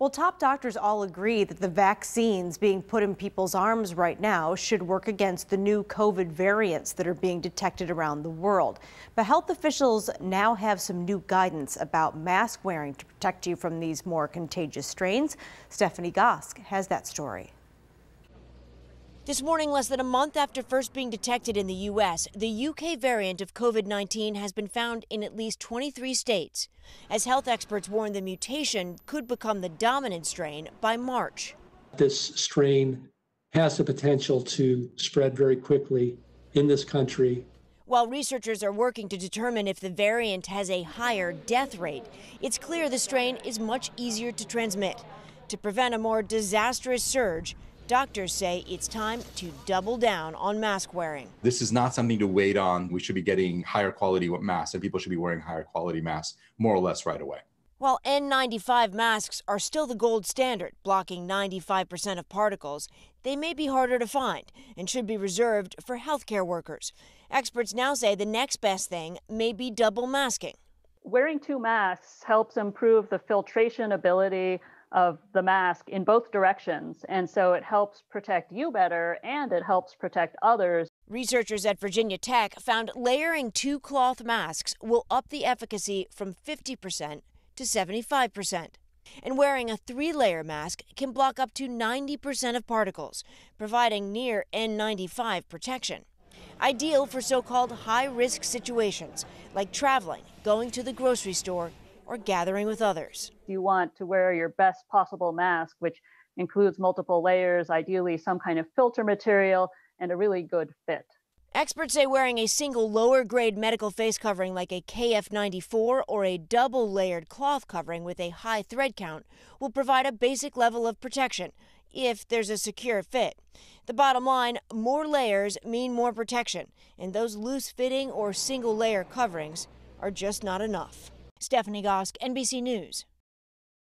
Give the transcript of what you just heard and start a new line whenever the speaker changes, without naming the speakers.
Well, top doctors all agree that the vaccines being put in people's arms right now should work against the new COVID variants that are being detected around the world. But health officials now have some new guidance about mask wearing to protect you from these more contagious strains. Stephanie Gosk has that story.
This morning, less than a month after first being detected in the U.S., the UK variant of COVID 19 has been found in at least 23 states. As health experts warn, the mutation could become the dominant strain by March.
This strain has the potential to spread very quickly in this country.
While researchers are working to determine if the variant has a higher death rate, it's clear the strain is much easier to transmit. To prevent a more disastrous surge, Doctors say it's time to double down on mask wearing.
This is not something to wait on. We should be getting higher quality masks, and people should be wearing higher quality masks more or less right away.
While N95 masks are still the gold standard, blocking 95% of particles, they may be harder to find and should be reserved for healthcare workers. Experts now say the next best thing may be double masking.
Wearing two masks helps improve the filtration ability of the mask in both directions. And so it helps protect you better and it helps protect others.
Researchers at Virginia Tech found layering two cloth masks will up the efficacy from 50% to 75%. And wearing a three layer mask can block up to 90% of particles, providing near N95 protection. Ideal for so called high risk situations like traveling, going to the grocery store, or gathering with others.
You want to wear your best possible mask, which includes multiple layers, ideally some kind of filter material, and a really good fit.
Experts say wearing a single lower grade medical face covering like a KF94 or a double layered cloth covering with a high thread count will provide a basic level of protection if there's a secure fit. The bottom line more layers mean more protection, and those loose fitting or single layer coverings are just not enough. Stephanie Gosk, NBC News.